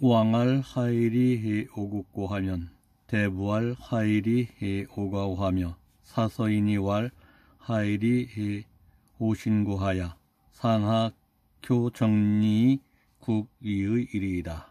왕할 하일이 해 오국고 하면 대부할 하일이 해 오가오 하며 사서인이 왈 하일이 해 오신고 하야 상하 교정리 국이의 일이다.